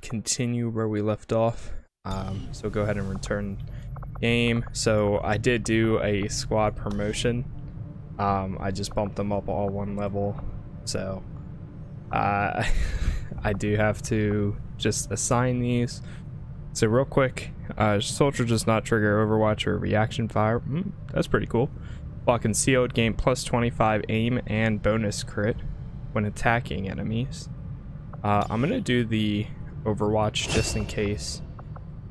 continue where we left off. Um, so go ahead and return game. So I did do a squad promotion. Um, I just bumped them up all one level. So uh, I do have to just assign these. So real quick, uh, soldier does not trigger overwatch or reaction fire. Mm, that's pretty cool. While concealed, gain plus 25 aim and bonus crit when attacking enemies. Uh, I'm gonna do the overwatch just in case.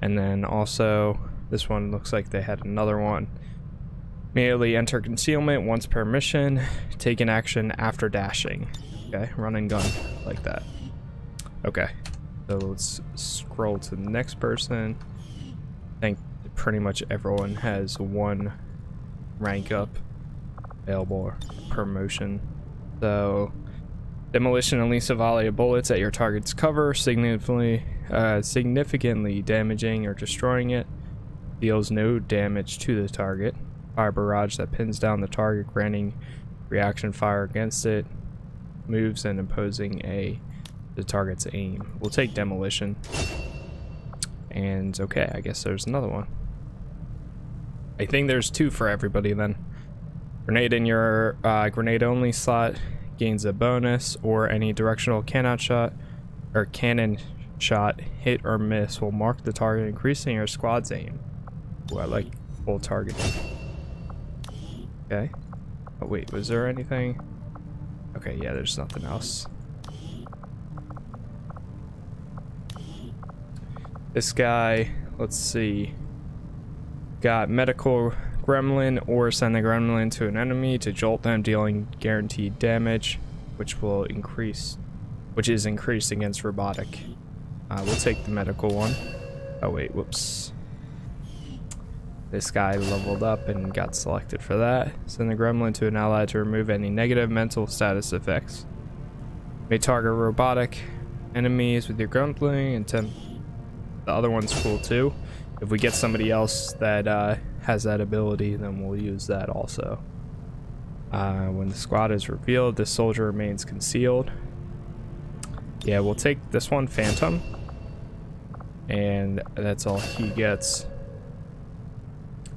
And then also, this one looks like they had another one. Immediately enter concealment once per mission. Take an action after dashing. Okay, run and gun like that. Okay, so let's scroll to the next person. I think pretty much everyone has one rank up available promotion. So demolition unleash a volley of bullets at your target's cover, significantly uh, significantly damaging or destroying it. Deals no damage to the target. Fire barrage that pins down the target, granting reaction fire against it. Moves and imposing a the target's aim. We'll take demolition. And okay, I guess there's another one. I think there's two for everybody then. Grenade in your uh, grenade only slot gains a bonus, or any directional cannon shot or cannon shot hit or miss will mark the target, increasing your squad's aim. Ooh, I like full targeting. Okay. Oh wait, was there anything? Okay, yeah, there's nothing else. This guy, let's see. Got medical gremlin or send the gremlin to an enemy to jolt them, dealing guaranteed damage, which will increase, which is increased against robotic. Uh, we'll take the medical one. Oh wait, whoops. This guy leveled up and got selected for that. Send the gremlin to an ally to remove any negative mental status effects. May target robotic enemies with your gremlin and the other one's cool too. If we get somebody else that uh, has that ability, then we'll use that also. Uh, when the squad is revealed, the soldier remains concealed. Yeah, we'll take this one, Phantom. And that's all he gets.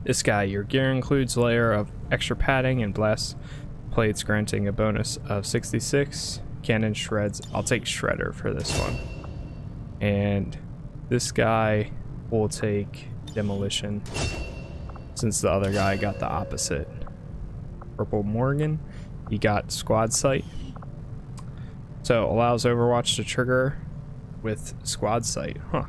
This guy, your gear includes layer of extra padding and blast plates granting a bonus of 66. Cannon shreds. I'll take Shredder for this one. And this guy will take demolition since the other guy got the opposite. Purple Morgan, he got squad sight. So allows Overwatch to trigger with squad sight. Huh.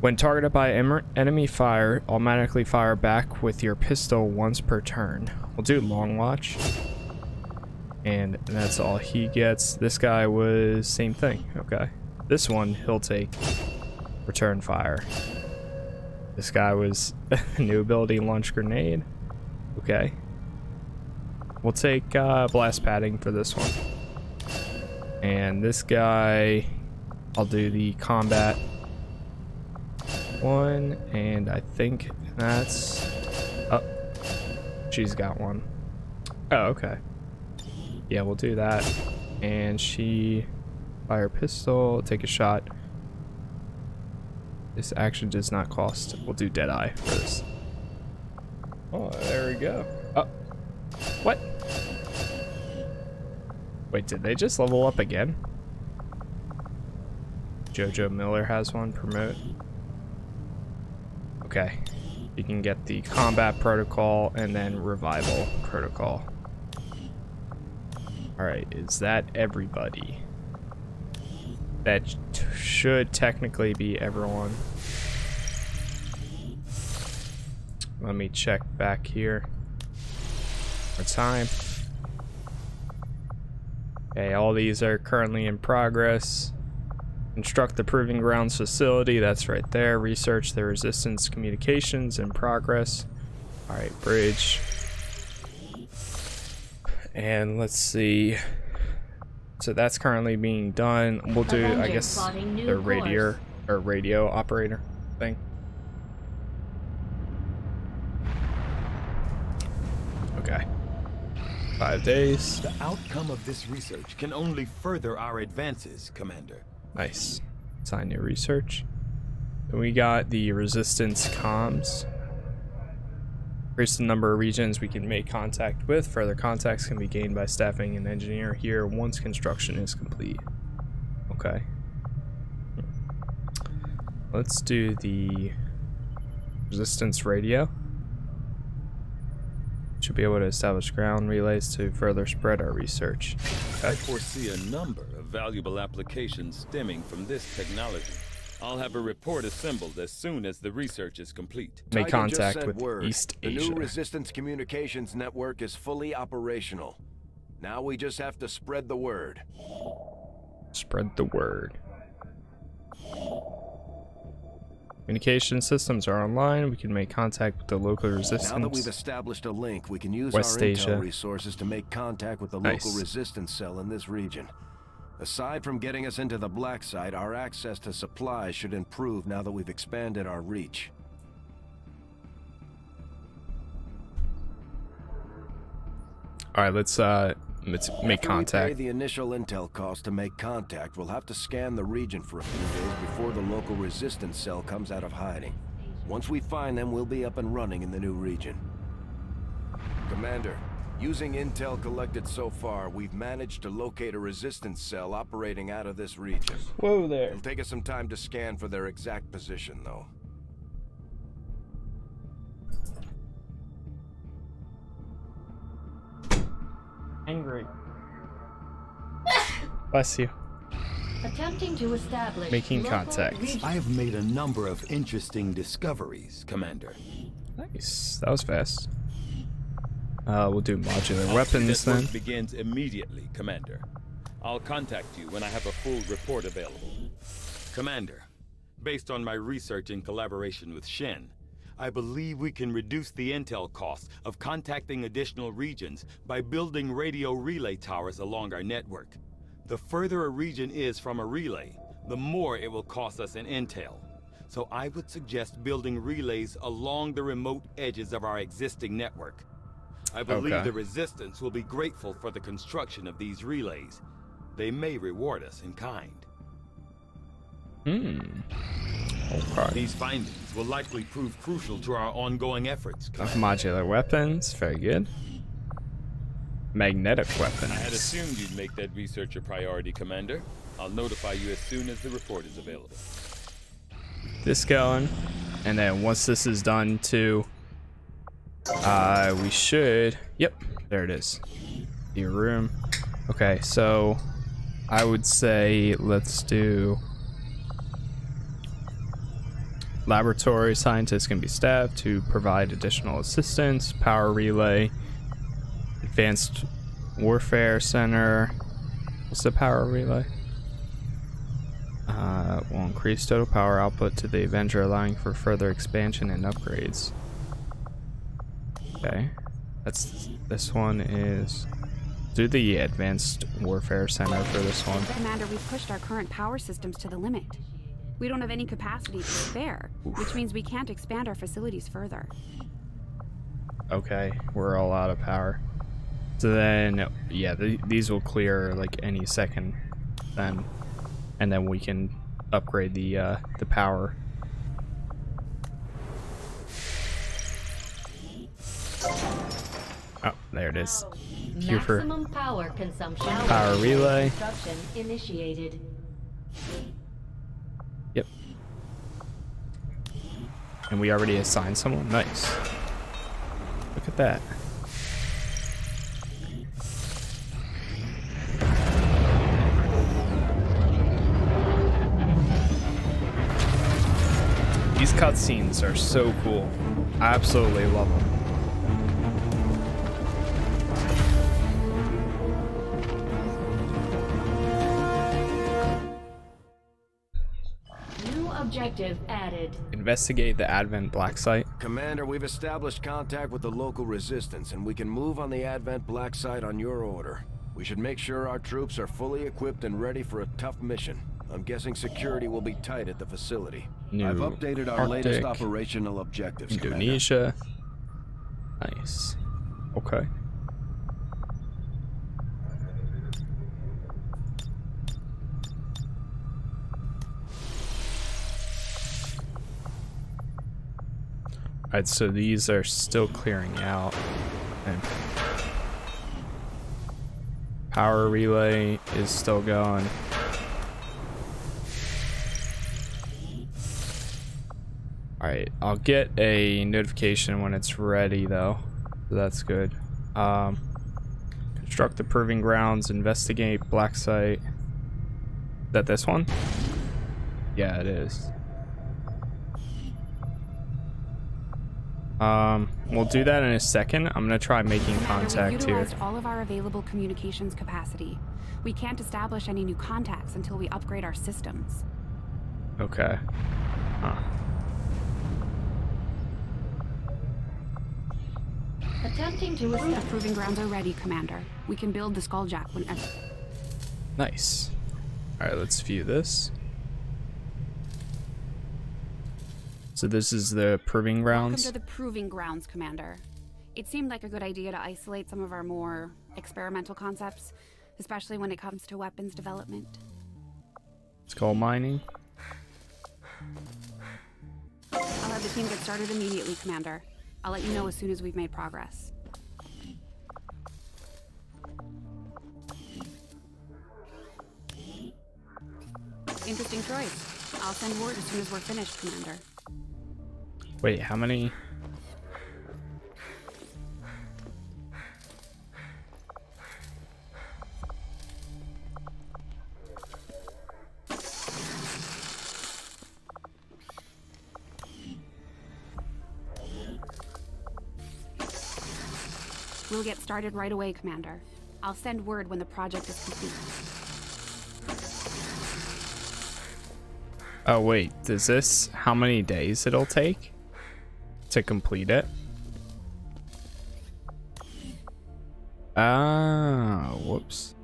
When targeted by enemy fire, automatically fire back with your pistol once per turn. We'll do long watch. And that's all he gets. This guy was same thing. Okay. This one he'll take Return fire. This guy was new ability launch grenade. Okay. We'll take uh, blast padding for this one. And this guy, I'll do the combat one. And I think that's... Oh, she's got one. Oh, okay. Yeah, we'll do that. And she fire pistol, take a shot. This action does not cost. We'll do Deadeye this. Oh, there we go. Oh. What? Wait, did they just level up again? Jojo Miller has one. Promote. Okay. You can get the combat protocol and then revival protocol. Alright, is that everybody? That should technically be everyone. Let me check back here. More time. Okay, all these are currently in progress. Construct the Proving Grounds facility, that's right there. Research the resistance communications in progress. Alright, bridge. And let's see. So that's currently being done. We'll do, I guess, the radio or radio operator thing. Okay. Five days. The outcome of this research can only further our advances, Commander. Nice. Sign new research. And we got the resistance comms. Increase the number of regions we can make contact with. Further contacts can be gained by staffing an engineer here once construction is complete. Okay. Let's do the resistance radio. Should be able to establish ground relays to further spread our research. Okay. I foresee a number of valuable applications stemming from this technology. I'll have a report assembled as soon as the research is complete. Make contact with word. East the Asia. The new Resistance Communications Network is fully operational. Now we just have to spread the word. Spread the word. Communication systems are online. We can make contact with the local resistance. Now that we've established a link, we can use West our Asia. intel resources to make contact with the Nice. local resistance cell in this region. Aside from getting us into the black site, our access to supplies should improve now that we've expanded our reach. All right, let's uh, let's make After contact. We pay the initial intel cost to make contact. We'll have to scan the region for a few days before the local resistance cell comes out of hiding. Once we find them, we'll be up and running in the new region. Commander, using intel collected so far, we've managed to locate a resistance cell operating out of this region. Whoa there. It'll take us some time to scan for their exact position, though. Angry. Bless you. Attempting to establish Making local contact. I have made a number of interesting discoveries, Commander. Nice. That was fast. Uh, we'll do modular Our weapons then. begins immediately, Commander. I'll contact you when I have a full report available. Commander, based on my research in collaboration with Shen, I believe we can reduce the intel cost of contacting additional regions by building radio relay towers along our network. The further a region is from a relay, the more it will cost us in intel. So I would suggest building relays along the remote edges of our existing network. I believe Okay. the Resistance will be grateful for the construction of these relays. They may reward us in kind. Hmm. Okay. These findings will likely prove crucial to our ongoing efforts. Of modular weapons. Very good. Magnetic weapon. I had assumed you'd make that research a priority, Commander. I'll notify you as soon as the report is available. This going. And then once this is done too, uh, we should, yep, there it is. Your room. Okay, so I would say let's do laboratory scientists can be staffed to provide additional assistance, power relay, advanced warfare center. What's the power relay? Uh, will increase total power output to the Avenger, allowing for further expansion and upgrades. Okay, that's this one is do the Advanced Warfare Center for this one. Commander, we've pushed our current power systems to the limit. We don't have any capacity to spare, which means we can't expand our facilities further. Okay, we're all out of power. So then, yeah, th these will clear like any second, then, and then we can upgrade the uh, the power. There it is. Here for power consumption. Power relay. Initiated. Yep. And we already assigned someone? Nice. Look at that. These cutscenes are so cool. I absolutely love them. New objective added. Investigate the Advent Black Site. Commander, we've established contact with the local resistance, and we can move on the Advent Black Site on your order. We should make sure our troops are fully equipped and ready for a tough mission. I'm guessing security will be tight at the facility. New I've updated our latest Arctic, operational objectives, Commander. Indonesia. Nice. Okay. Alright, so these are still clearing out. And power relay is still going. Alright, I'll get a notification when it's ready though. So that's good. Um, construct the proving grounds, investigate black site. Is that this one? Yeah, it is. Um, we'll do that in a second. I'm gonna try making contact here. all of our available communications capacity. We can't establish any new contacts until we upgrade our systems. Okay. Huh. Attempting to The establish. proving grounds are ready, Commander. We can build the Skulljack whenever. Nice. Alright, let's view this. So this is the proving Welcome grounds. to the Proving Grounds, Commander. It seemed like a good idea to isolate some of our more experimental concepts, especially when it comes to weapons development. It's called mining. I'll have the team get started immediately, Commander. I'll let you know as soon as we've made progress. Interesting choice. I'll send word as soon as we're finished, Commander. Wait, how many? We'll get started right away, Commander. I'll send word when the project is complete. Oh wait, does this how many days it'll take to complete it? Ah, whoops.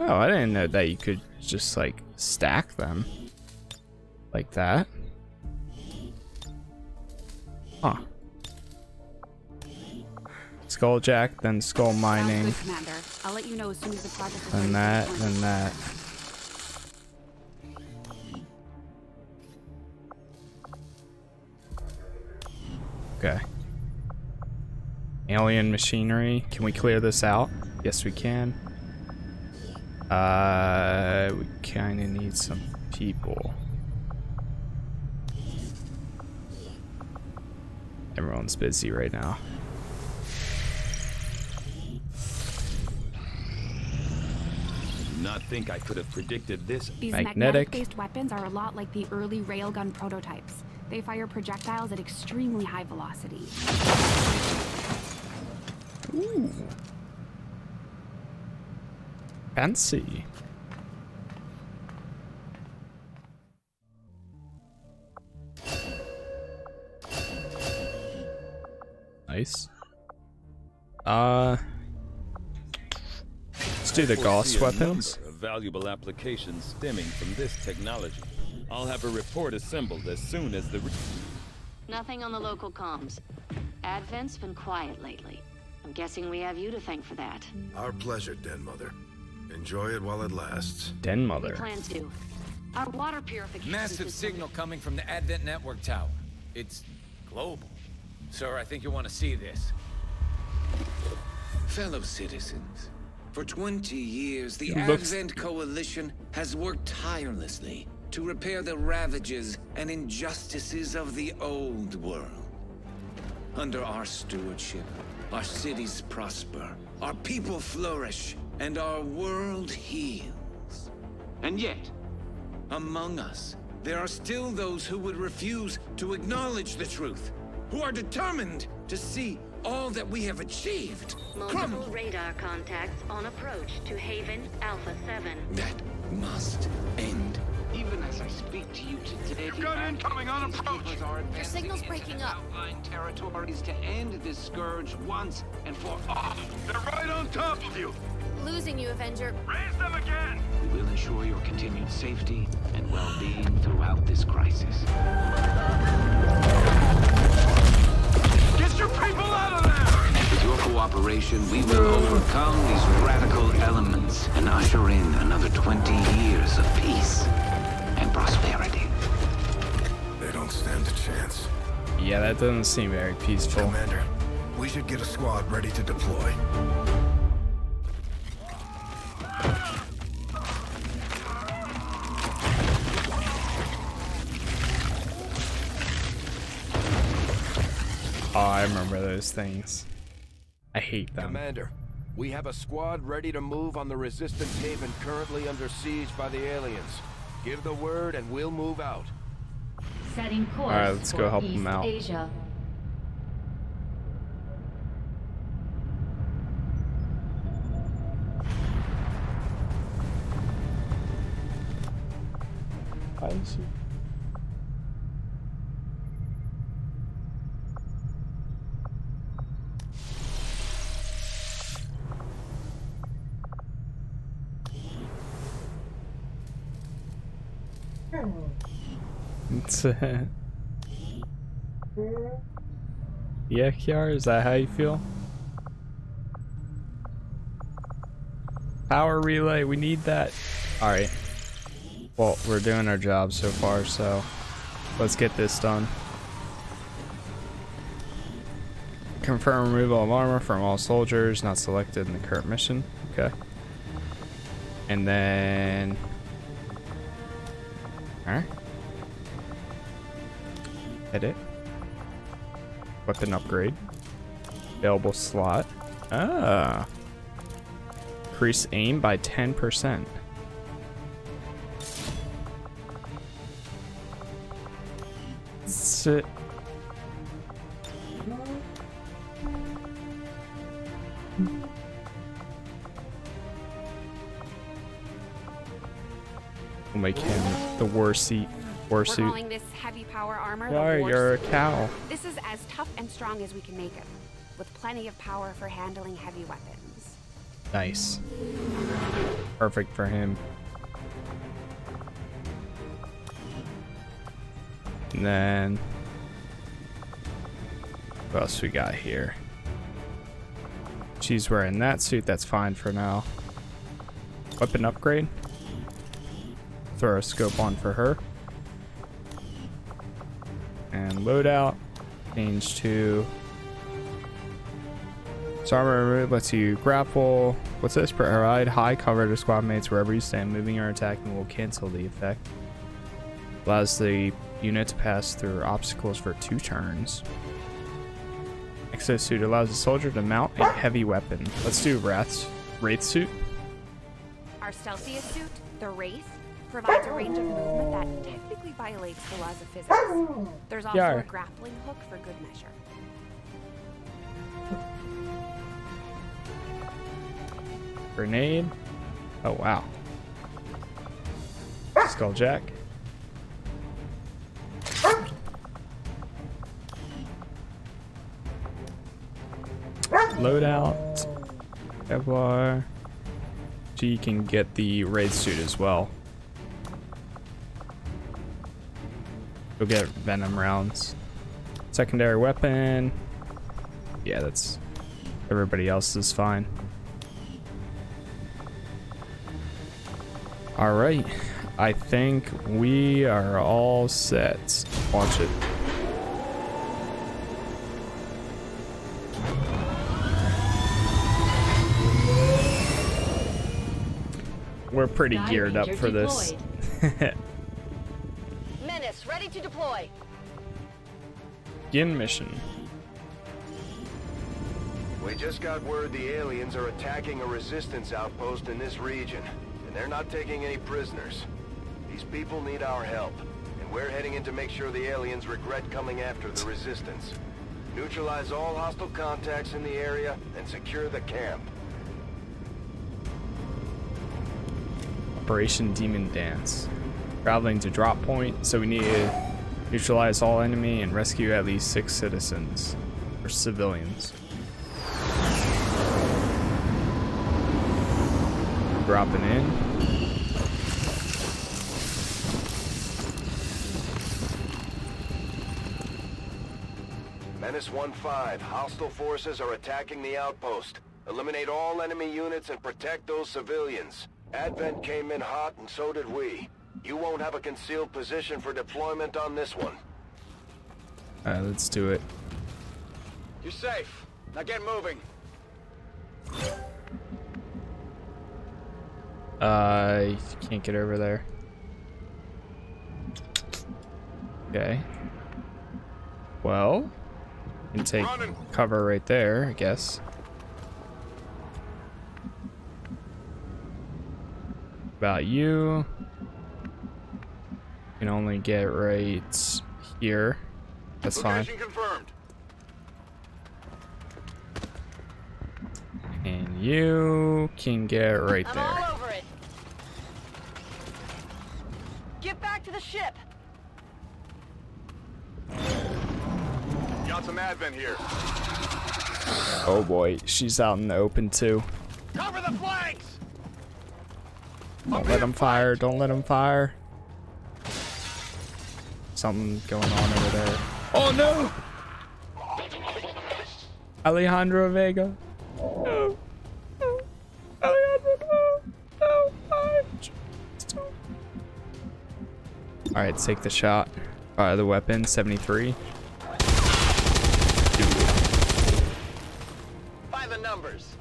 Oh, I didn't know that you could just like stack them like that. Huh. Skulljack, then skull mining, good, Commander. I'll let you Okay. Alien machinery. Can we clear this out? Yes, we can. Uh, we kind of need some people. Everyone's busy right now. Do not think I could have predicted this. These Magnetic. magnetic-based weapons are a lot like the early railgun prototypes. They fire projectiles at extremely high velocity. Fancy. Nice. Uh, let's do the Gauss Foresee a weapons. valuable applications stemming from this technology. I'll have a report assembled as soon as the. Re- Nothing on the local comms. Advent's been quiet lately. I'm guessing we have you to thank for that. Our pleasure, Den Mother. Enjoy it while it lasts. Den Mother. We mother. plan to. Our water purification Massive signal coming from the Advent Network Tower. It's global. Sir, I think you want to see this. Fellow citizens, for 20 years, the Advent Coalition has worked tirelessly to repair the ravages and injustices of the old world. Under our stewardship, our cities prosper, our people flourish, and our world heals. And yet, among us, there are still those who would refuse to acknowledge the truth, who are determined to see all that we have achieved Multiple crumble. radar contacts on approach to Haven Alpha 7. That must end. Incoming on approach. Your signal's breaking up. Outlying territories to end this scourge once and for all. They're right on top of you. Losing you, Avenger. Raise them again. We will ensure your continued safety and well-being throughout this crisis. Get your people out of there! With your cooperation, we will overcome these radical elements and usher in another 20 years of peace and prosperity. They don't stand a chance. Yeah, that doesn't seem very peaceful. Commander, we should get a squad ready to deploy. Oh, I remember those things. I hate them. Commander, we have a squad ready to move on the Resistance Haven currently under siege by the aliens. Give the word and we'll move out. Setting course Alright, let's go help East them out. Asia. Why is he? It's, uh, yeah, Kiara, is that how you feel? Power relay, we need that. Alright. Well, we're doing our job so far, so let's get this done. Confirm removal of armor from all soldiers not selected in the current mission. Okay. And then... Alright. Edit. Weapon upgrade. Available slot. Ah. Increase aim by 10%. Sit. We'll make him the war seat, war We're suit. Calling this heavy power armor Why, the you're a cow. This is as tough and strong as we can make it, with plenty of power for handling heavy weapons. Nice. Perfect for him. And then what else we got here? She's wearing that suit, that's fine for now. Weapon upgrade. Throw a scope on for her. And loadout. Change to so armor lets you grapple. What's this? Provide high cover to squad mates wherever you stand. Moving or attacking will cancel the effect. Allows the unit to pass through obstacles for two turns. Exosuit allows the soldier to mount a heavy weapon. Let's do Wrath's Wraith suit. Our stealthiest suit, the Wraith, provides a range of movement that technically violates the laws of physics. There's also Yar. a grappling hook for good measure. Grenade. Oh wow. Skulljack. Loadout. Kevlar. G can get the Wraith suit as well. Go get venom rounds. Secondary weapon. Yeah, that's everybody else is fine. All right, I think we are all set. Watch it. We're pretty geared up for this. Menace, ready to deploy. Begin mission. We just got word the aliens are attacking a resistance outpost in this region, and they're not taking any prisoners. These people need our help, and we're heading in to make sure the aliens regret coming after the resistance. Neutralize all hostile contacts in the area and secure the camp. Operation Demon Dance. Traveling to drop point, so we need to neutralize all enemy and rescue at least six citizens or civilians. Dropping in. Menace 1-5, hostile forces are attacking the outpost. Eliminate all enemy units and protect those civilians. Advent came in hot and so did we. You won't have a concealed position for deployment on this one. Alright, let's do it. You're safe. Now get moving. Uh, can't get over there. Okay. Well, you can take Running. cover right there, I guess. About you. You can only get right here. That's fine. Confirmed. And you can get right I'm there. all over it. Get back to the ship. Got some advent here. Oh boy, she's out in the open too. Cover the flanks! Don't let him fire. Don't let him fire. Something going on over there. Oh no! Alejandro Vega. No. No. Alejandro, no. No. Alright, take the shot. Uh, the weapon, 73. By the numbers.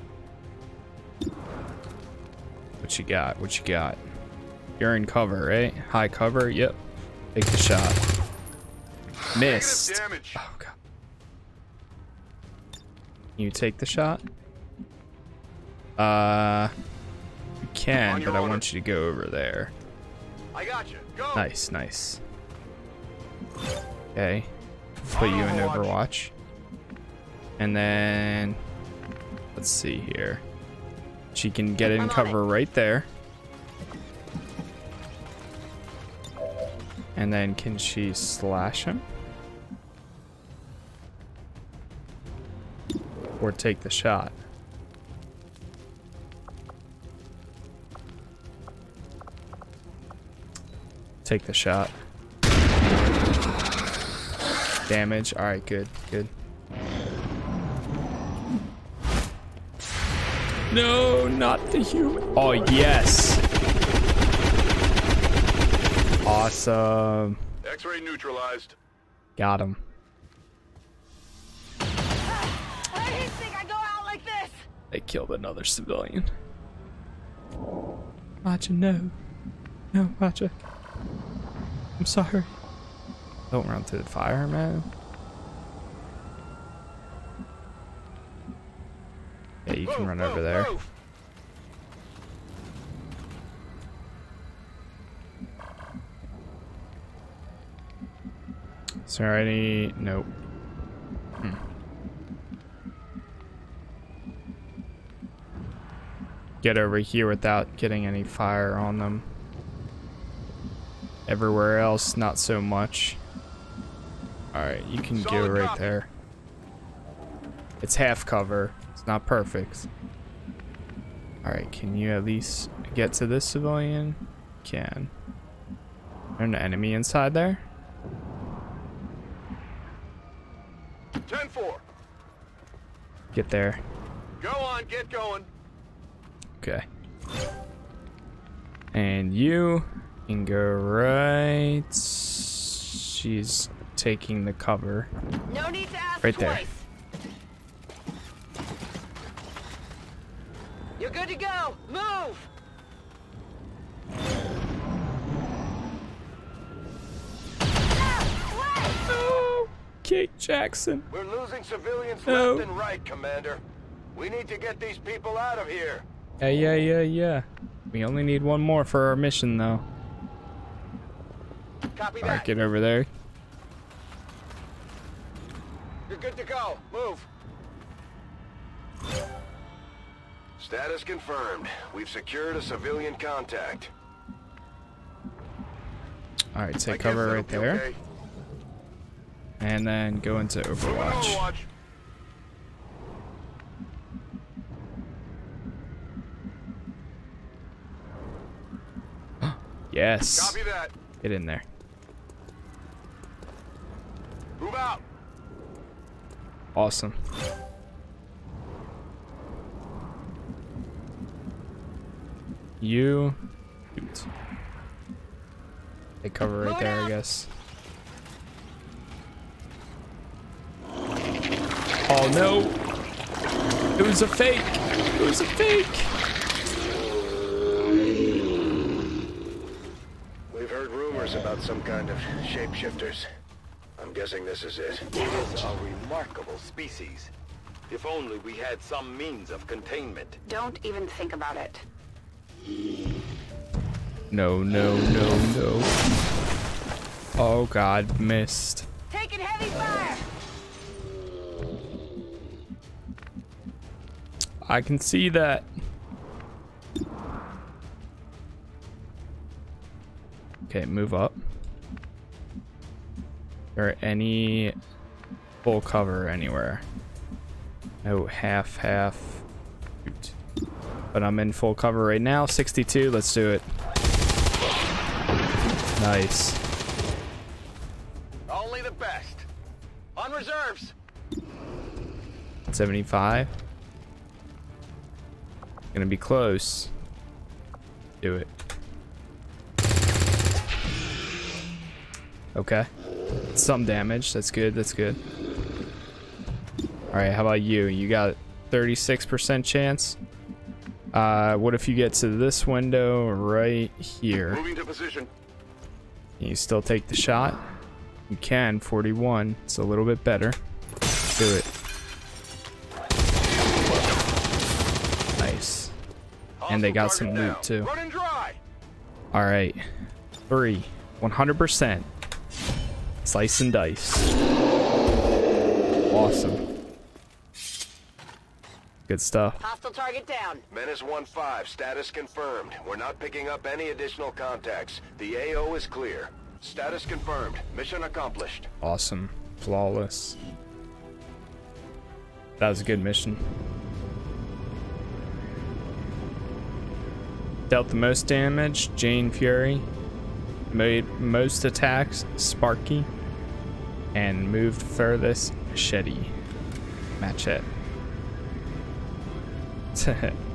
What you got? What you got? You're in cover, right? High cover? Yep. Take the shot. Missed. damage. Oh, God. You take the shot? Uh, you can, but I order. want you to go over there. I got you. Go. Nice, nice. Okay. Put you in Overwatch. And then, let's see here. She can get in I'm cover right there. And then can she slash him? Or take the shot? Take the shot. Damage. Alright, good, good. No, not the human. Oh, yes. Awesome. X-ray neutralized. Got him. I didn't think I'd go out like this. They killed another civilian. Raja, no. No, Raja. I'm sorry. Don't run through the fire, man. Yeah, you can Move, run move, over there. move. Is there any? Nope. Hmm. Get over here without getting any fire on them. Everywhere else, not so much. Alright, you can go Solid right copy. there. It's half cover. It's not perfect. Alright, can you at least get to this civilian? Can. There's an enemy inside there? Get there. Go on, get going. Okay. And you can go right. She's taking the cover. No need to ask Right there. You're good to go. Move. No! Kate Jackson. We're losing civilians No. left and right, Commander. We need to get these people out of here. Yeah, yeah, yeah, yeah. We only need one more for our mission, though. Copy Alright, that. get over there. You're good to go. Move. Status confirmed. We've secured a civilian contact. Alright, take guess cover right there. okay. And then go into Overwatch. Overwatch. Yes. Copy that. Get in there. Move out. Awesome. You. Shoot. Take cover right there, I guess. Oh no! It was a fake! It was a fake! We've heard rumors about some kind of shapeshifters. I'm guessing this is it. It is a remarkable species. If only we had some means of containment. Don't even think about it. No, no, no, no. Oh god, missed. Taking heavy fire! I can see that. Okay, move up. Or any full cover anywhere. No half, half. Shoot. But I'm in full cover right now. 62, let's do it. Nice. Only the best. On reserves. 75. Gonna be close. Do it. Okay. Some damage. That's good. That's good. Alright, how about you? You got 36% chance. Uh, what if you get to this window right here? Moving to position. Can you still take the shot? You can, 41. It's a little bit better. Do it. And they got some loot too. Alright. Three. 100%. Slice and dice. Awesome. Good stuff. Hostile target down. Menace 1-5, status confirmed. We're not picking up any additional contacts. The AO is clear. Status confirmed. Mission accomplished. Awesome. Flawless. That was a good mission. Dealt the most damage, Jane Fury. Made most attacks, Sparky. And moved furthest, Machete. Machete.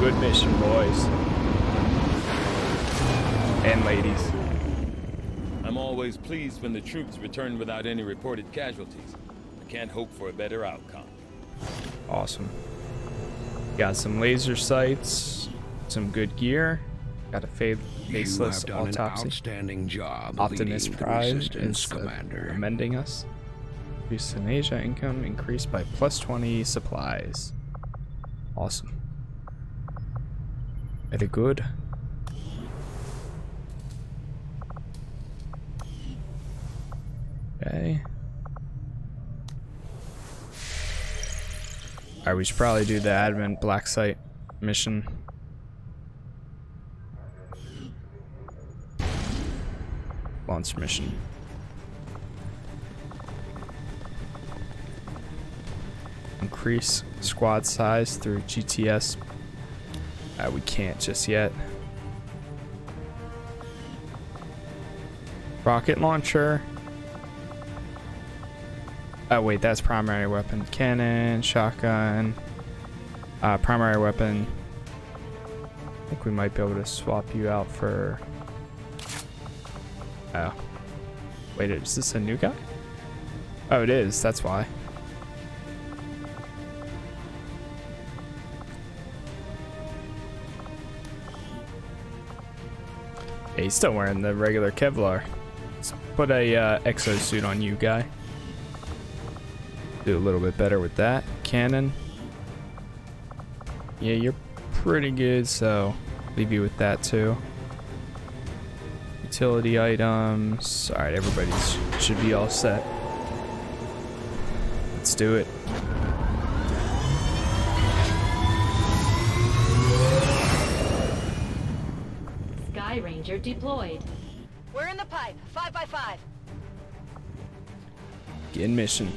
Good mission, boys. And ladies. I'm always pleased when the troops return without any reported casualties. I can't hope for a better outcome. Awesome. Got some laser sights, some good gear. Got a fa faceless you have done autopsy. an outstanding job Optimus leading the Prime resistance, is Commander. amending us. Increase in Asia income increased by plus 20 supplies. Awesome. Very good. Okay. Alright, we should probably do the Advent Black Site mission. Launch mission. Increase squad size through GTS. Uh, we can't just yet. Rocket launcher. Oh wait, that's primary weapon. Cannon, shotgun. Uh, primary weapon. I think we might be able to swap you out for. Oh. Wait, is this a new guy? Oh, it is. That's why. Yeah, he's still wearing the regular Kevlar. Let's put a uh, exosuit on you, guy. Do a little bit better with that. Cannon. Yeah, you're pretty good, so leave you with that too. Utility items. Alright, everybody should be all set. Let's do it. Sky Ranger deployed. We're in the pipe. Five by five. Get mission.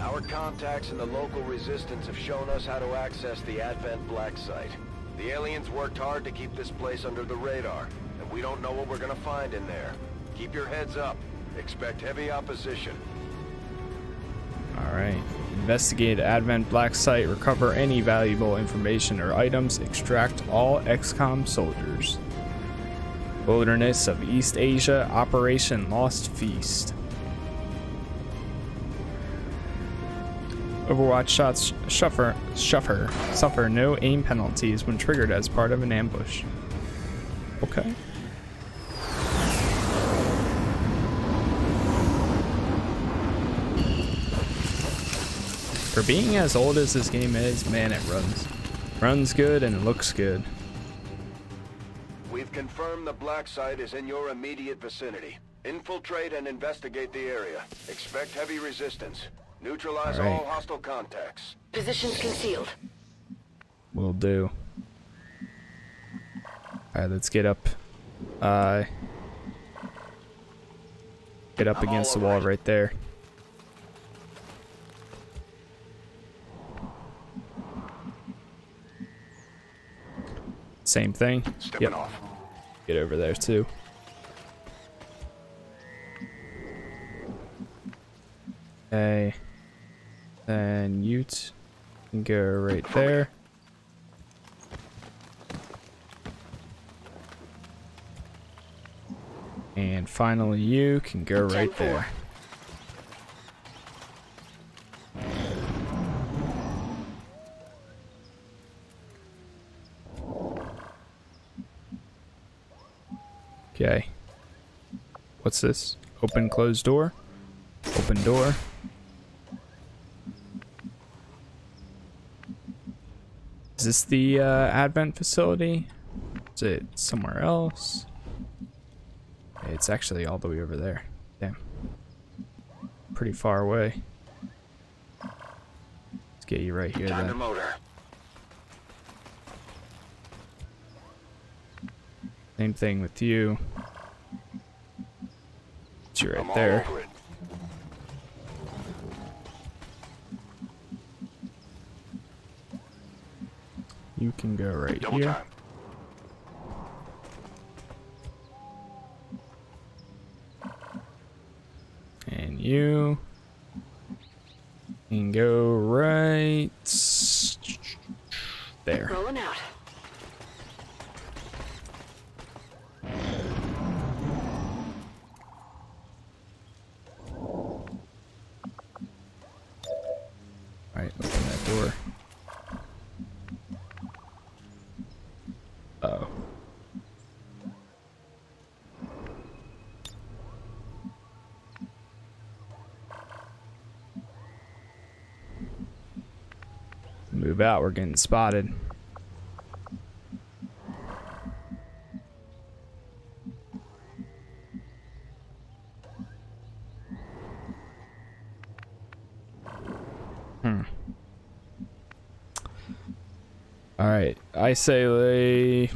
Our contacts in the local resistance have shown us how to access the Advent Black Site. The aliens worked hard to keep this place under the radar, and we don't know what we're gonna find in there. Keep your heads up. Expect heavy opposition. Alright. Investigate Advent Black Site, recover any valuable information or items, extract all XCOM soldiers. Wilderness of East Asia, Operation Lost Feast. Overwatch shots suffer, suffer, suffer no aim penalties when triggered as part of an ambush. Okay. For being as old as this game is, man, it runs. Runs good and it looks good. We've confirmed the black site is in your immediate vicinity. Infiltrate and investigate the area. Expect heavy resistance. Neutralize All right. all hostile contacts. Positions concealed. Will do. Alright, let's get up. Uh, get up I'm against the all wall right. right there. Same thing. Stepping off. Get over there too. Okay. Then you t- can go right there. And finally you can go right there. Okay. What's this? Open closed door? Open door. Is this the uh, Advent facility? Is it somewhere else? It's actually all the way over there. Damn. Pretty far away. Let's get you right here Time to then. motor. Same thing with you. It's you I'm right all there. You can go right Double here. time. And you can go right there. Rolling out. Alright, open that door. Oh. Move out, we're getting spotted. Hmm. Alright, I say they...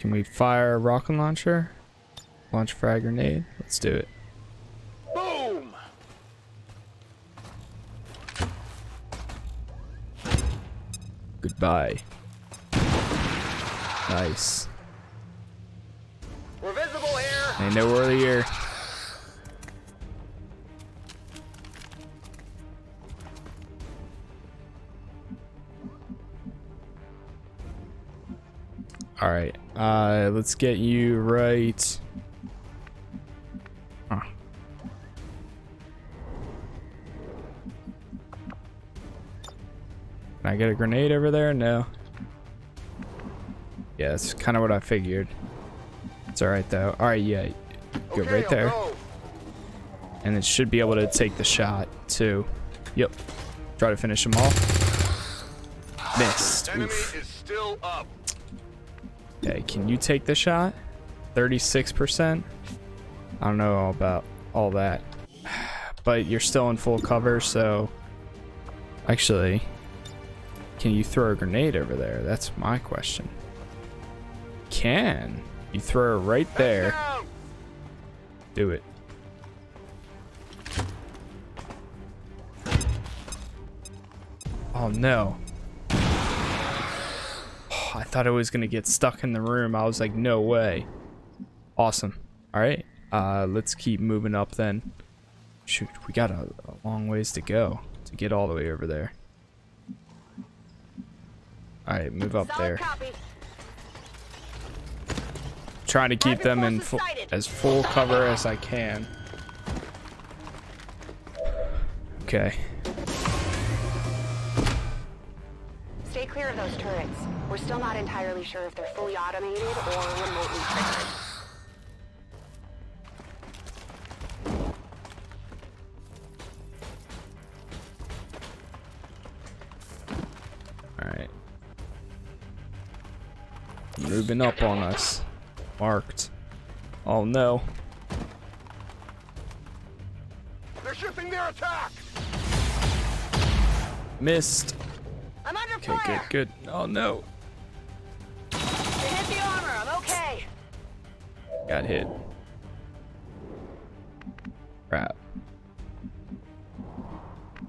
Can we fire a rocket launcher? Launch frag grenade? Let's do it. Goodbye. Nice. We're visible here. Ain't no world here. Alright, uh, let's get you right. Get a grenade over there? No. Yeah, that's kind of what I figured. It's alright though. Alright, yeah. Go Okay, right there. go. And it should be able to take the shot too. Yep. Try to finish them all. Missed. Enemy is still up. Okay, can you take the shot? 36%? I don't know all about all that. But you're still in full cover, so... Actually, can you throw a grenade over there? That's my question. Can. You throw it right there. Do it. Oh no. I thought it was gonna get stuck in the room. I was like, no way. Awesome. Alright. Uh, let's keep moving up then. Shoot, we got a, a long ways to go to get all the way over there. Alright, move up Solid there. copy. Trying to keep Target them in full, sighted. as full cover as I can. Okay. Stay clear of those turrets. We're still not entirely sure if they're fully automated or remotely triggered. Moving up on us. Marked. Oh no. They're shifting their attack! Missed. I'm under Okay, good, good. Oh no. They hit the armor. I'm okay. Got hit. Crap.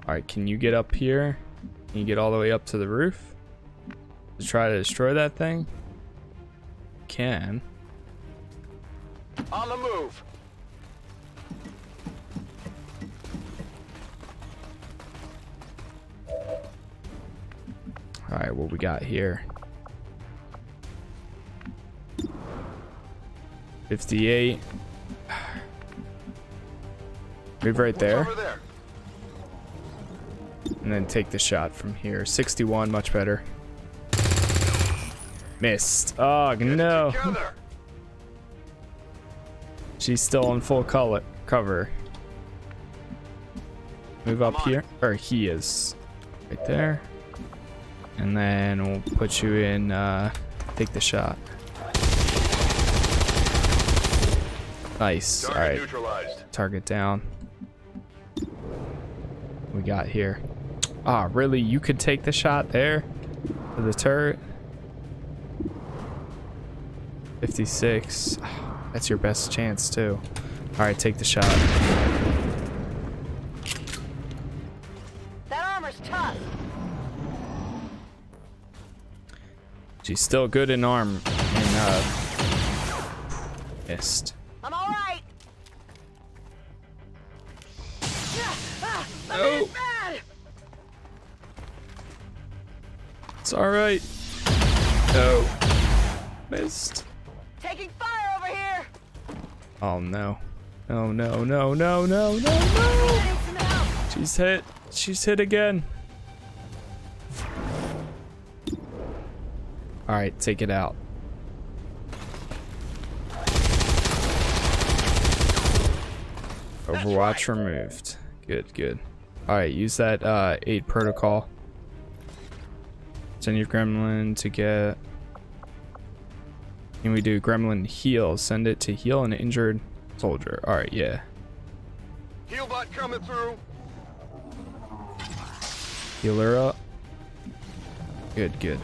Alright, can you get up here? Can you get all the way up to the roof? To try to destroy that thing? Can. On the move. Alright, what we got here? 58. Move right there. There. And then take the shot from here. 61, much better. Missed. Oh, no. She's still in full color cover. Move up here. Or he is. Right there. And then we'll put you in, uh, take the shot. Nice. Target Alright. Target down. We got here. Ah, really? You could take the shot there? For the turret? 56. That's your best chance, too. Alright, take the shot. That armor's tough. She's still good in arm. And, uh... Missed. I'm all right. Yeah, ah, I'm No. It's alright. No. Missed. Oh, no. Oh no, no, no, no, no, no! She's hit. She's hit again. Alright, take it out. Overwatch removed. Good, good. Alright, use that uh, Aid Protocol. Send your gremlin to get... Can we do gremlin heal? Send it to heal an injured soldier. Alright, yeah. Healbot coming through. Heal her up. Good, good.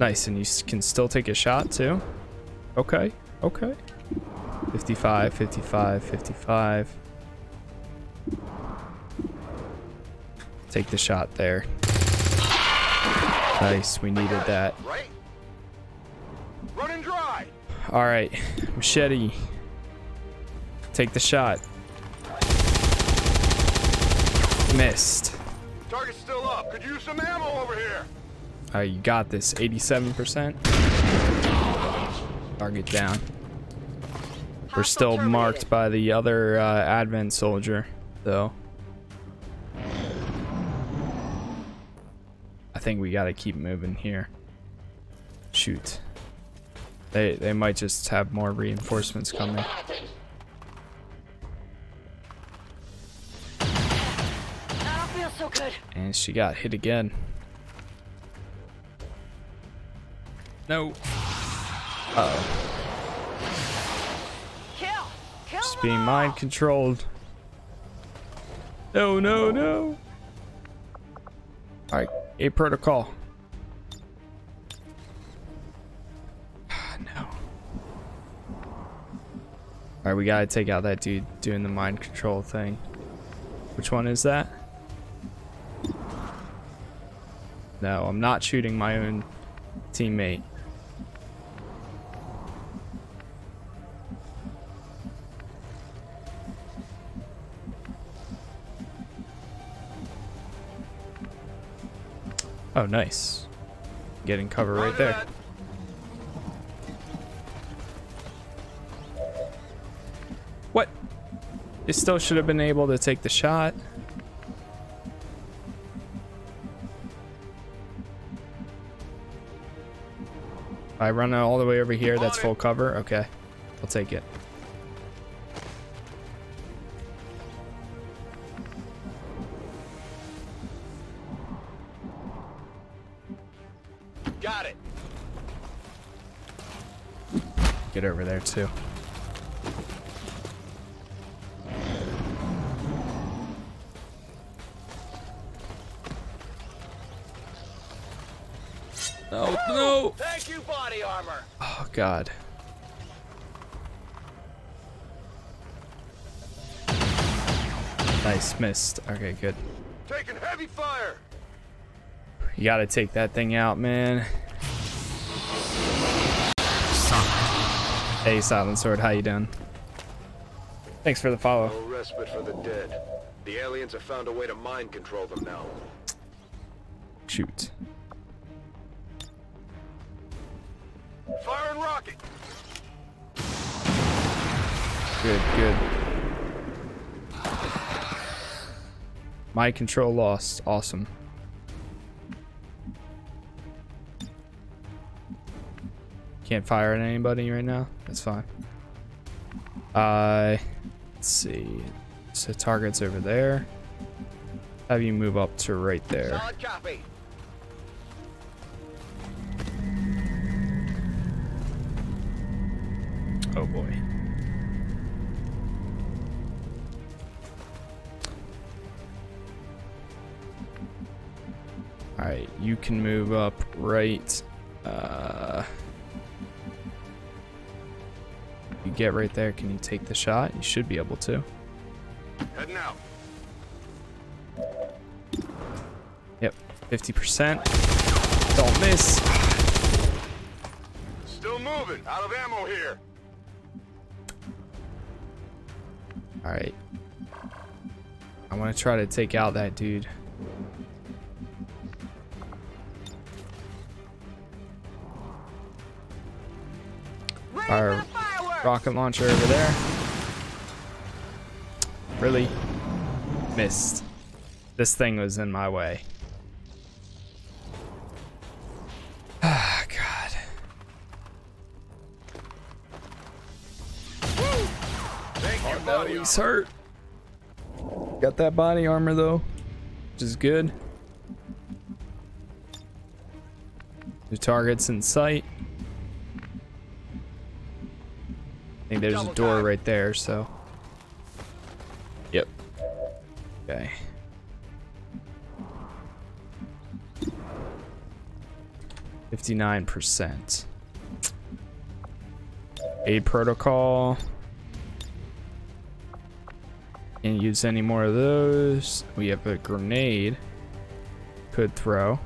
Nice, and you can still take a shot too? Okay, okay. 55, 55, 55. Take the shot there. Nice, we needed that. Right? Running dry. Alright, machete. Take the shot. Missed. Target's still up. Could use some ammo over here. Alright, you got this. 87%. Target down. We're still marked by the other uh, Advent soldier, though. I think we gotta keep moving here. Shoot. They they might just have more reinforcements coming. I don't feel so. And she got hit again. No. Uh oh. Kill. Kill Just being mind controlled. No, no, no. Alright, Aid Protocol. Alright, we gotta take out that dude doing the mind control thing. Which one is that? No, I'm not shooting my own teammate. Oh, nice. Getting cover right there. It still should have been able to take the shot. I run all the way over here, that's full cover. Okay, I'll take it. Got it. Get over there too. God. Nice, missed. Okay, good. Taking heavy fire. You gotta take that thing out, man. Hey, Silent Sword, how you doing? Thanks for the follow. No respite for the dead. The aliens have found a way to mind control them now. My control lost. Awesome. Can't fire at anybody right now. That's fine. Uh, let's see. So target's over there. Have you move up to right there. Oh boy. Alright, you can move up right. Uh, you get right there. Can you take the shot? You should be able to. Heading out. Yep, 50%. Don't miss. Still moving. Out of ammo here. Alright. I want to try to take out that dude. Our rocket launcher over there. Really? Missed. This thing was in my way. Ah, God. No, he's hurt. Got that body armor though, which is good. The target's in sight. There's a door right there, so. Yep. Okay. Fifty-nine percent. Aid Protocol. Can't use any more of those. We have a grenade. Could throw.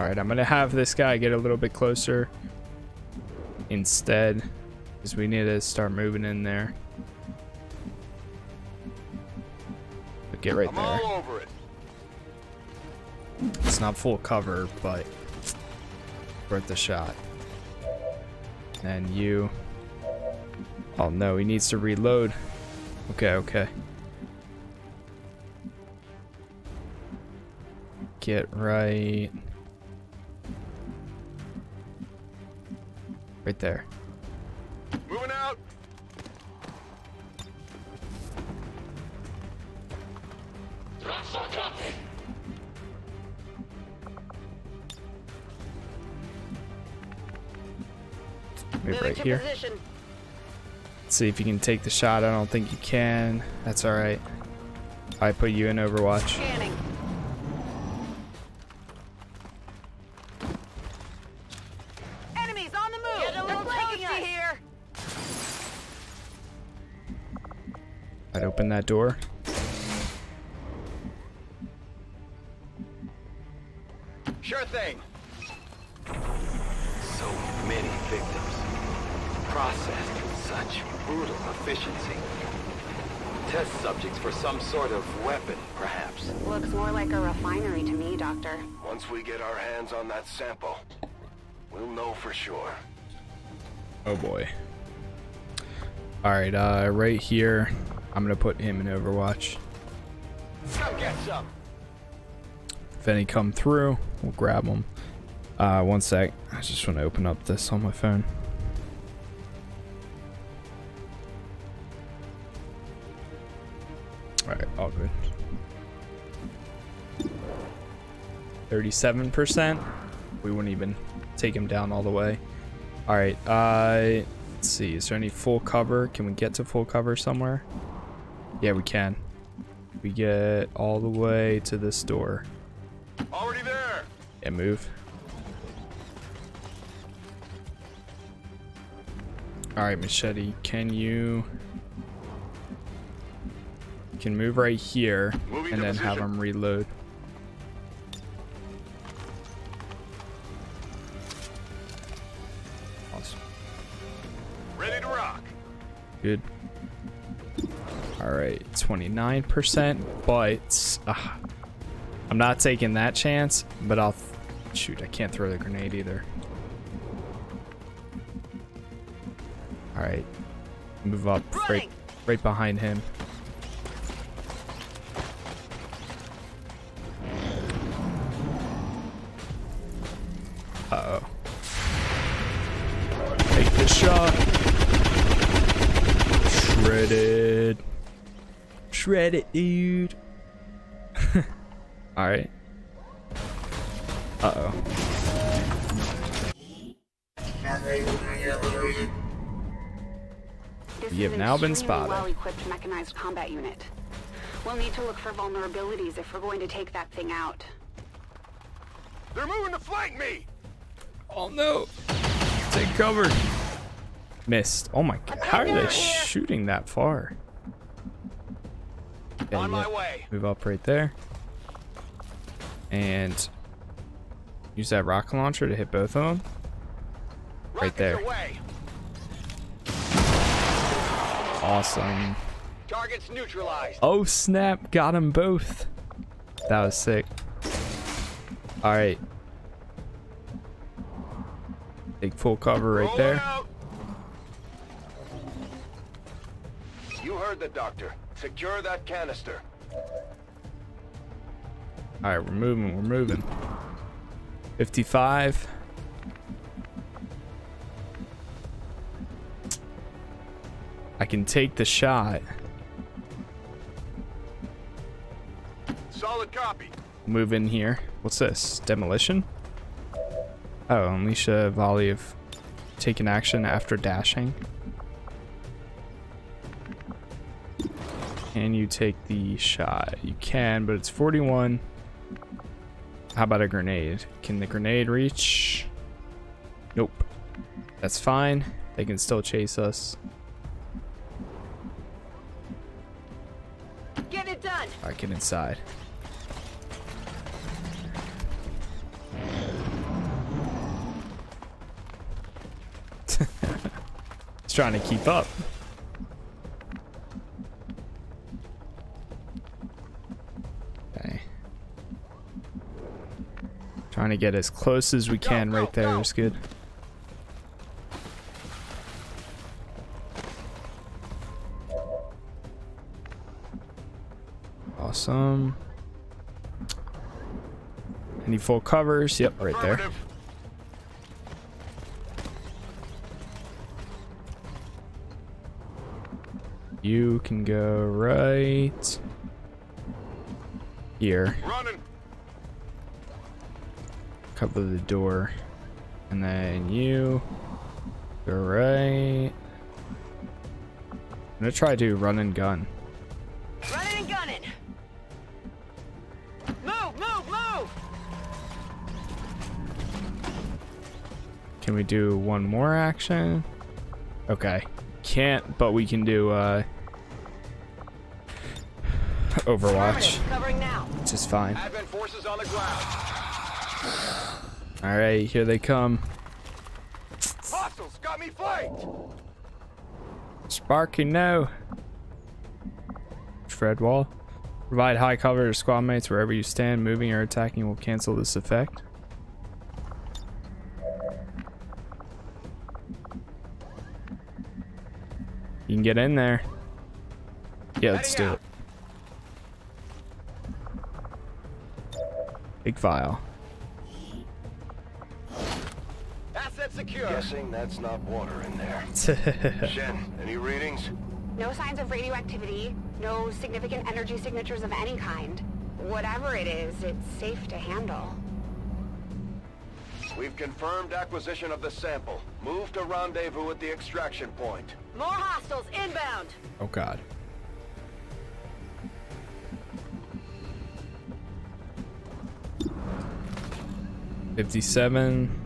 Alright, I'm gonna have this guy get a little bit closer instead. Because we need to start moving in there. But get right there. all over it. It's not full cover, but worth the shot. And you. Oh no, he needs to reload. Okay, okay. Get right. Right there. Moving out. Move right to here. position. See if you can take the shot. I don't think you can. That's alright. I put you in Overwatch. Scanning. That sample, we'll know for sure. Oh boy. Alright, uh, right here, I'm gonna put him in Overwatch. Get some. If any come through, we'll grab them. Uh, one sec. I just want to open up this on my phone. Alright, all good. 37%. We wouldn't even take him down all the way. Alright, uh, let's see. Is there any full cover? Can we get to full cover somewhere? Yeah, we can. We get all the way to this door. Already there. And move. Alright, Machete, can you... You can move right here Moving and then have him reload. Alright, 29%, but... Uh, I'm not taking that chance, but I'll... Shoot, I can't throw the grenade either. Alright. Move up right, right behind him. Shredded, dude. Alright. Uh-oh. You have now been spotted. well-equipped mechanized combat unit. We'll need to look for vulnerabilities if we're going to take that thing out. They're moving to flank me. Oh no. Take cover. Missed. Oh my god. How are they shooting that far? Okay, On my yeah. way. Move up right there. And use that rocket launcher to hit both of them. Right there. Awesome. Targets neutralized. Oh snap, got them both. That was sick. Alright. Take full cover right Roll there. You heard the doctor. Secure that canister. Alright, we're moving, we're moving. 55. I can take the shot. Solid copy. Move in here. What's this? Demolition? Oh, unleash a volley of taken action after dashing. Can you take the shot? You can, but it's 41. How about a grenade? Can the grenade reach? Nope. That's fine. They can still chase us. Get it done. Alright, get inside. He's trying to keep up. Trying to get as close as we can right there is good. Awesome. Any full covers? Yep, right there. You can go right here. Running. Cover the door. And then you go right. I'm gonna try to run and gun. Running and gunning. Move, move, move. Can we do one more action? Okay. Can't, but we can do uh Overwatch, Covering which is fine. Advent forces on the ground. Alright, here they come. Hostiles got me flanked. Sparky, no. tread wall. Provide high cover to squad mates wherever you stand. Moving or attacking will cancel this effect. You can get in there. Yeah, let's do it. Big file. Guessing that's not water in there. Shen, any readings? No signs of radioactivity, no significant energy signatures of any kind. Whatever it is, it's safe to handle. We've confirmed acquisition of the sample. Move to rendezvous at the extraction point. More hostiles inbound. Oh god. Fifty-seven.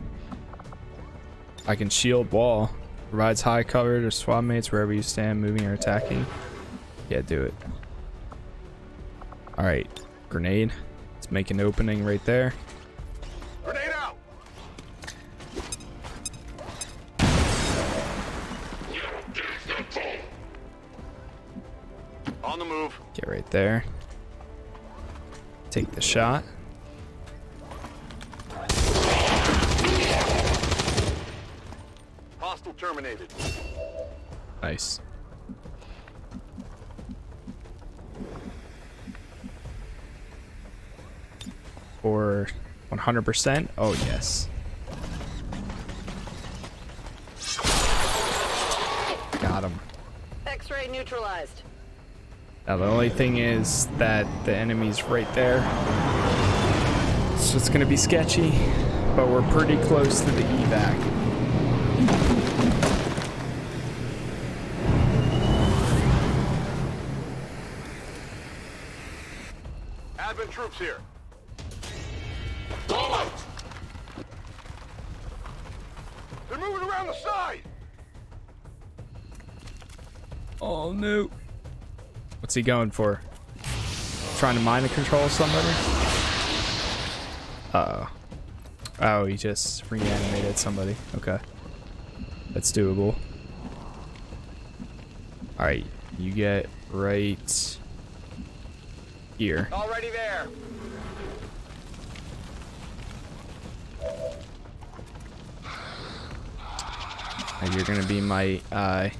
I can shield wall. Provides high cover to squad mates wherever you stand, moving or attacking. Yeah, do it. Alright. Grenade. Let's make an opening right there. Grenade out! On the move. Get right there. Take the shot. 100%? Oh, yes. Got him. X-ray neutralized. Now, the only thing is that the enemy's right there. So it's going to be sketchy, but we're pretty close to the evac. Advent troops here. What's he going for? Trying to mind the control somebody? Uh oh. Oh, he just reanimated somebody. Okay. That's doable. Alright, you get right here. Already there. And you're gonna be my uh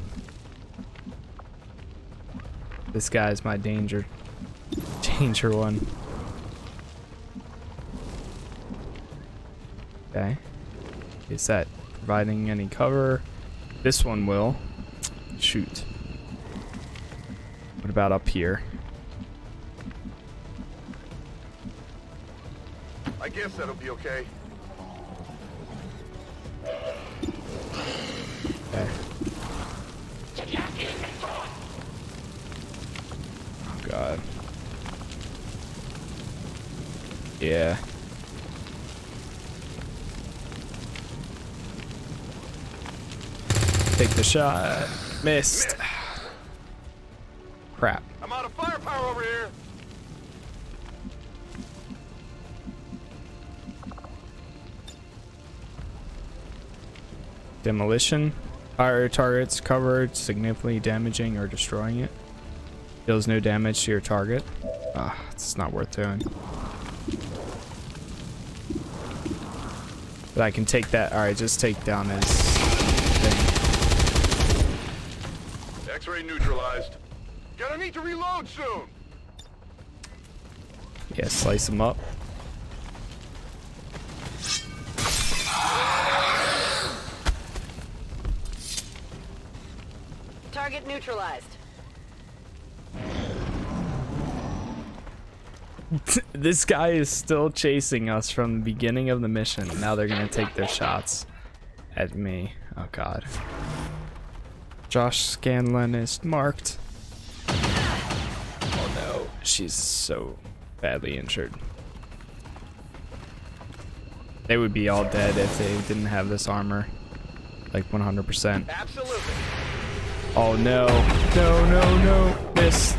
this guy's my danger danger one. Okay. Is that providing any cover? This one will. Shoot. What about up here? I guess that'll be okay. Shot. Missed. Crap. I'm out of firepower over here. Demolition. Fire targets covered, significantly damaging or destroying it. Deals no damage to your target. Ah, it's not worth doing. But I can take that. Alright, just take down his thing. X-ray neutralized. Gonna need to reload soon. Yeah, slice him up. Target neutralized. this guy is still chasing us from the beginning of the mission. Now they're gonna take their shots at me. Oh god. Josh Scanlon is marked. No, she's so badly injured. They would be all dead if they didn't have this armor. Like 100%. Absolutely. Oh no. No, no, no. Miss.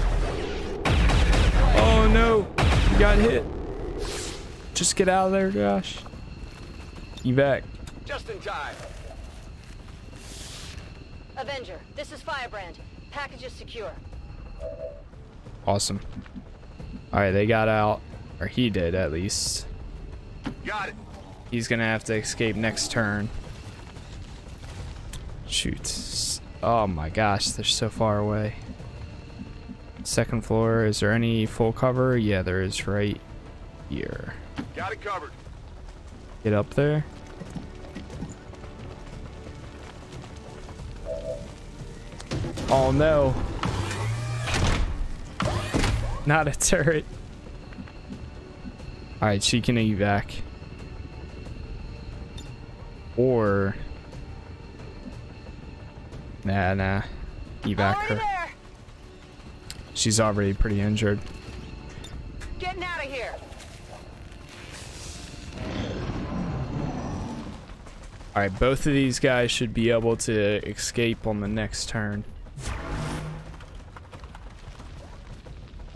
Oh no. You got hit. Just get out of there, Josh. You back. Just in time. Avenger, this is Firebrand. Package is secure. Awesome. Alright, they got out. Or he did, at least. Got it. He's gonna have to escape next turn. Shoot. Oh my gosh, they're so far away. Second floor, is there any full cover? Yeah, there is right here. Got it covered. Get up there. Oh no. Not a turret. Alright, she can evac. Or... Nah, nah. Evac her. There. She's already pretty injured. Getting out of here. Alright, both of these guys should be able to escape on the next turn.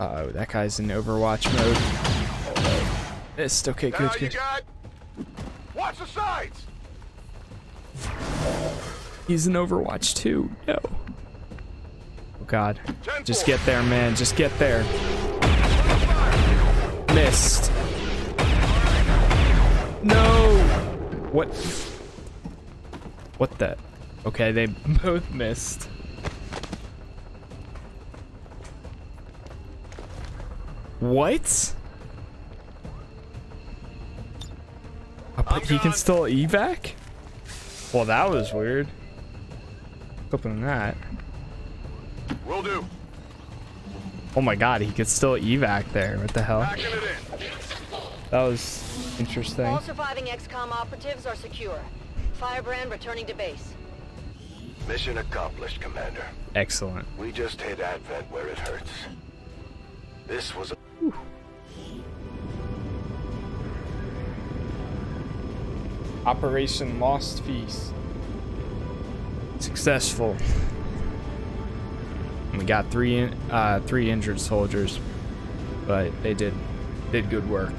Uh oh, that guy's in Overwatch mode. Oh, missed. Okay, good, Now you good. got. Watch the sides. He's in Overwatch too. No. Oh god. Just get there, man. Just get there. Missed. No. What? What the? Okay, they both missed. What? But he can still evac? Well, that was weird. Open that. Will do. Oh my god, he could still evac there. What the hell? Backing it in. That was interesting. All surviving XCOM operatives are secure. Firebrand returning to base. Mission accomplished, Commander. Excellent. We just hit Advent where it hurts. This was a... Operation Lost Feast. Successful. We got three uh, three injured soldiers, but they did did good work.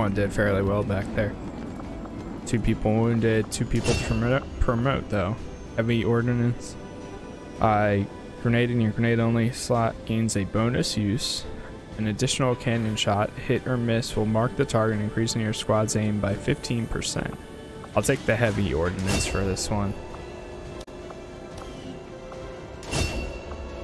Everyone did fairly well back there. Two people wounded, two people promote, promote though. Heavy ordnance. I grenade in your grenade only slot gains a bonus use. An additional cannon shot, hit or miss, will mark the target, increasing your squad's aim by 15%. I'll take the heavy ordnance for this one.